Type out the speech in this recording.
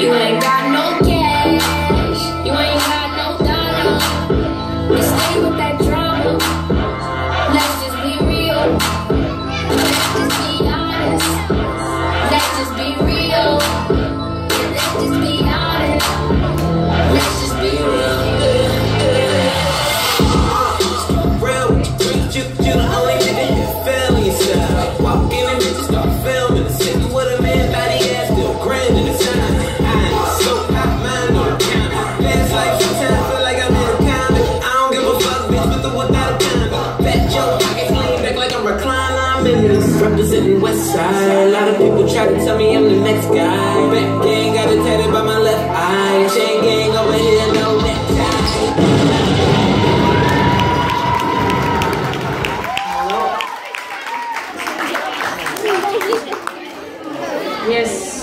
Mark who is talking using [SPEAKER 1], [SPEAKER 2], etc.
[SPEAKER 1] You ain't got no gas.
[SPEAKER 2] Representing Westside, A lot of people try to tell me I'm the next guy. Back gang got a tatted by my left eye. Chain gang over here, no necktie.
[SPEAKER 1] Yes.